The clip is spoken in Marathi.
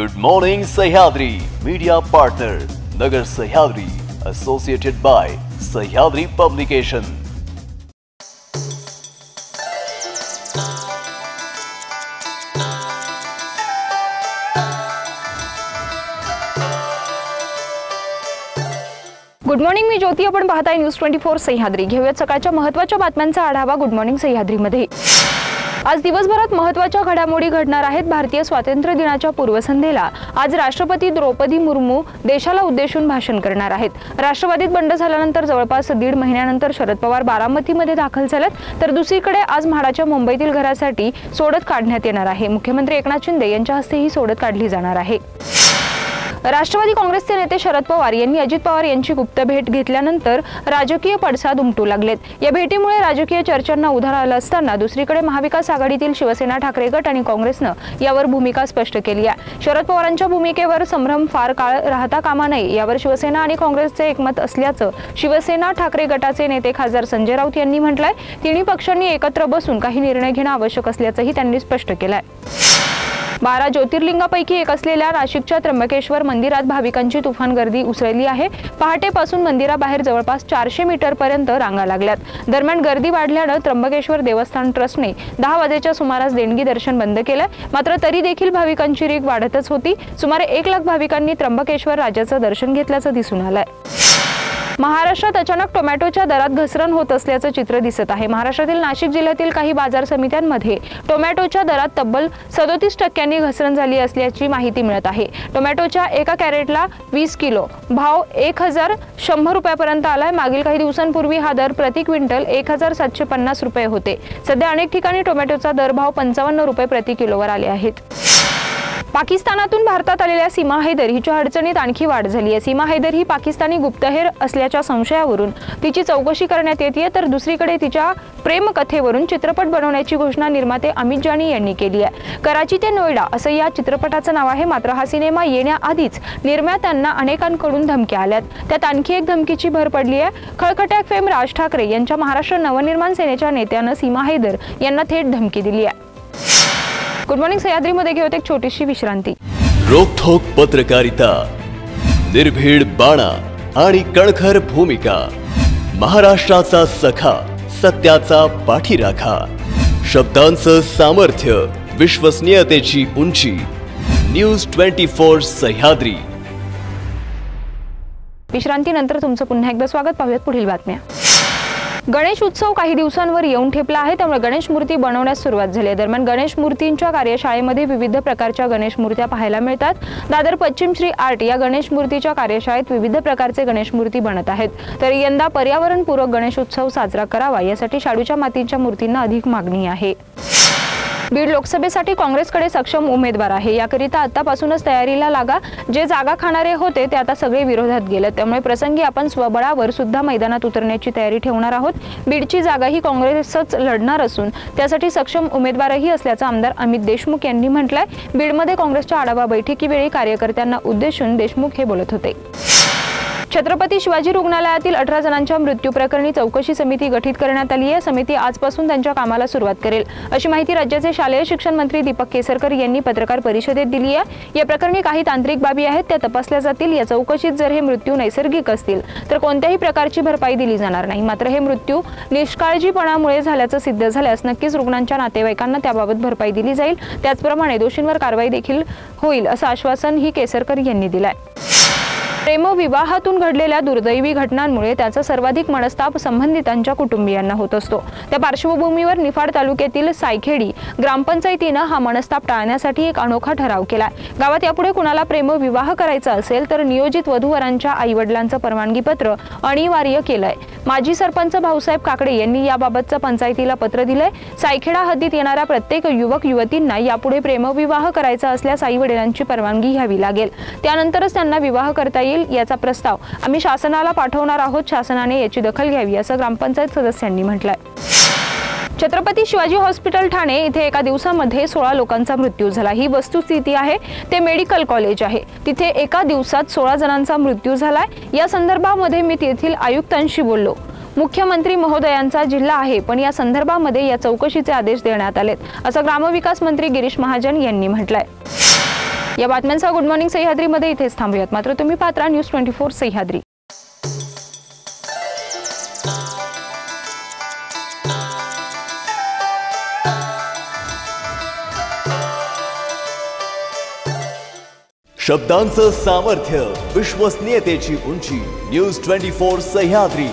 Good morning Sahyadri media partner Nagar Sahyadri associated by Sahyadri publication good morning मी ज्योती. आपण पाहताय न्यूज ट्वेंटी फोर सह्याद्री घेऊयात सकाळच्या महत्त्वाच्या बातम्यांचा आढावा गुड मॉर्निंग सह्याद्रीमध्ये आज दिवसभरात महत्त्वाच्या घडामोडी घडणार आहेत भारतीय स्वातंत्र्य दिनाच्या पूर्वसंध्येला. आज राष्ट्रपती द्रौपदी मुर्मू देशाला उद्देशून भाषण करणार आहेत. राष्ट्रवादीत बंड झाल्यानंतर जवळपास दीड महिन्यानंतर शरद पवार बारामतीमध्ये दाखल झालेत तर दुसरीकडे आज म्हाडाच्या मुंबईतील घरासाठी सोडत काढण्यात येणार आहे. मुख्यमंत्री एकनाथ शिंदे यांच्या हस्ते ही सोडत काढली जाणार आहे. राष्ट्रवादी काँग्रेसचे नेते शरद पवार यांनी अजित पवार यांची गुप्त भेट घेतल्यानंतर राजकीय पडसाद उमटू लागलेत. या भेटीमुळे राजकीय चर्चांना उधार आलं असताना दुसरीकडे महाविकास आघाडीतील शिवसेना ठाकरे गट आणि काँग्रेसनं यावर भूमिका स्पष्ट केली आहे. शरद पवारांच्या भूमिकेवर संभ्रम फार काळ राहता कामा नये यावर शिवसेना आणि काँग्रेसचे एकमत असल्याचं शिवसेना ठाकरे गटाचे नेते खासदार संजय राऊत यांनी म्हटलंय. तिन्ही पक्षांनी एकत्र बसून काही निर्णय घेणं आवश्यक असल्याचंही त्यांनी स्पष्ट केलंय. बारा ज्योतिर्लिंगापैकी एक असलेल्या नाशिकच्या त्र्यंबकेश्वर मंदिरात भाविकांची तुफान गर्दी उसळली आहे. पहाटेपासून मंदिराबाहेर जवळपास चारशे मीटरपर्यंत रांगा लागल्यात. दरम्यान गर्दी वाढल्यानं त्र्यंबकेश्वर देवस्थान ट्रस्टने दहा वाजेच्या सुमारास देणगी दर्शन बंद केलं. मात्र तरी देखील भाविकांची रीक वाढतच होती. सुमारे एक लाख भाविकांनी त्र्यंबकेश्वर राजाचं दर्शन घेतल्याचं दिसून आलंय. महाराष्ट्रात अचानक टोमॅटोच्या दरात घसरण होत असल्याचं चित्र दिसत आहे. महाराष्ट्रातील नाशिक जिल्ह्यातील काही बाजार समित्यांमध्ये टोमॅटोच्या दरात तब्बल सदोतीस टक्क्यांनी घसरण झाली असल्याची माहिती मिळत आहे. टोमॅटोच्या एका कॅरेटला वीस किलो भाव एक हजार शंभर रुपयापर्यंत आलाय. मागील काही दिवसांपूर्वी हा दर प्रति क्विंटल एक हजार सातशे पन्नास रुपये होते. सध्या अनेक ठिकाणी टोमॅटोचा दर भाव पंचावन्न रुपये प्रति किलोवर आले आहेत. पाकिस्तानातून भारतात आलेल्या सीमा हैदर हिच्या अडचणीत आणखी वाढ झाली आहे. सीमा हैदर ही पाकिस्तानी गुप्तहेर असल्याच्या संशयावरून तिची चौकशी करण्यात येते तर दुसरीकडे तिच्या प्रेमकथेवरून चित्रपट बनवण्याची घोषणा निर्माते अमित जानी यांनी केली आहे. कराची ते नोएडा असं या चित्रपटाचं नाव आहे. मात्र हा सिनेमा येण्याआधीच निर्मात्यांना अनेकांकडून धमक्या आल्यात. त्यात आणखी एक धमकीची भर पडली आहे. खळखट्याक फेम राज ठाकरे यांच्या महाराष्ट्र नवनिर्माण सेनेच्या नेत्यानं सीमा हैदर यांना थेट धमकी दिली आहे. गुड मॉर्निंग सह्याद्रीमध्ये घेऊत एक छोटीशी विश्रांती. रोखोक पत्रकारिता निर्भीड बाणा आणि कणखर भूमिका महाराष्ट्राचा सखा सत्याचा पाठीराखा शब्दांचं सामर्थ्य विश्वसनीयतेची उंची न्यूज ट्वेंटी फोर सह्याद्री. विश्रांतीनंतर तुमचं पुन्हा एकदा स्वागत पाहूयात पुढील बातम्या. गणेश उत्सव काही दिवसांवर येऊन ठेपला आहे. त्यामुळे गणेश मूर्ती बनवण्यास सुरुवात झाली आहे. दरम्यान गणेश मूर्तींच्या कार्यशाळेमध्ये विविध प्रकारच्या गणेश मूर्त्या पाहायला मिळतात. दादर पश्चिम श्री आर्ट या गणेश मूर्तीच्या कार्यशाळेत विविध प्रकारचे गणेश मूर्ती बनत आहेत. तर यंदा पर्यावरणपूरक गणेश उत्सव साजरा करावा यासाठी शाडूच्या मातींच्या मूर्तींना अधिक मागणी आहे. बीड लोकसभेसाठी काँग्रेसकडे सक्षम उमेदवार आहे. याकरिता आतापासूनच तयारीला लागा. जे जागा खाणारे होते ते आता सगळे विरोधात गेले. त्यामुळे प्रसंगी आपण स्वबळावर सुद्धा मैदानात उतरण्याची तयारी ठेवणार आहोत. बीडची जागा ही काँग्रेसच लढणार असून त्यासाठी सक्षम उमेदवारही असल्याचं आमदार अमित देशमुख यांनी म्हटलंय. बीडमध्ये काँग्रेसच्या आढावा बैठकीवेळी कार्यकर्त्यांना उद्देशून देशमुख हे बोलत होते. छत्रपती शिवाजी रुग्णालयातील अठरा जणांच्या मृत्यू प्रकरणी चौकशी समिती गठीत करण्यात आली आहे. समिती आजपासून त्यांच्या कामाला सुरुवात करेल. अशी माहिती राज्याचे शालेय शिक्षण मंत्री दीपक केसरकर यांनी पत्रकार परिषदेत दिली आहे. या प्रकरणी काही तांत्रिक बाबी आहेत त्या तपासल्या जातील. या चौकशीत जर हे मृत्यू नैसर्गिक असतील तर कोणत्याही प्रकारची भरपाई दिली जाणार नाही. मात्र हे मृत्यू निष्काळजीपणामुळे झाल्याचं सिद्ध झाल्यास नक्कीच रुग्णांच्या नातेवाईकांना त्याबाबत भरपाई दिली जाईल. त्याचप्रमाणे दोषींवर कारवाई देखील होईल असं आश्वासन ही केसरकर यांनी दिलं आहे प्रेमविवाहातून घडलेल्या दुर्दैवी घटनांमुळे त्याचा सर्वाधिक मनस्ताप संबंधितांच्या कुटुंबियांना होत असतो. त्या पार्श्वभूमीवर निफाड तालुक्यातील सायखेडी ग्रामपंचायतीनं हा मनस्ताप टाळण्यासाठी एक अनोखा ठराव केला गावात यापुढे कुणाला प्रेमविवाह करायचा असेल तर नियोजित वधूवरांच्या आईवडिलांचं परवानगी पत्र अनिवार्य केलंय. माजी सरपंच भाऊसाहेब काकडे यांनी याबाबतचं पंचायतीला पत्र दिलंय. सायखेडा हद्दीत येणाऱ्या प्रत्येक युवक युवतींना यापुढे प्रेमविवाह करायचा असल्यास आई वडिलांची परवानगी घ्यावी लागेल. त्यानंतरच त्यांना विवाह करता येईल याचा प्रस्ताव आम्ही शासनाला पाठवणार आहोत. शासनाने याची दखल घ्यावी असं ग्रामपंचायत सदस्यांनी म्हटलंय. छत्रपती शिवाजी हॉस्पिटल ठाणे इथे एका दिवसामध्ये सोळा लोकांचा मृत्यू झाला. ही वस्तुस्थिती आहे ते मेडिकल कॉलेज आहे. तिथे एका दिवसात सोळा जणांचा मृत्यू झालाय. या संदर्भामध्ये मी तेथील आयुक्तांशी बोललो. मुख्यमंत्री महोदयांचा जिल्हा आहे पण या संदर्भामध्ये या चौकशीचे आदेश देण्यात आलेत असं ग्रामविकास मंत्री गिरीश महाजन यांनी म्हटलंय. या बातम्यांचा गुड मॉर्निंग सह्याद्रीमध्ये इथेच थांबूयात. मात्र तुम्ही पात्रा न्यूज ट्वेंटी फोर सह्याद्री. शब्दांचं सामर्थ्य विश्वसनीयतेची उंची न्यूज ट्वेंटी फोर सह्याद्री.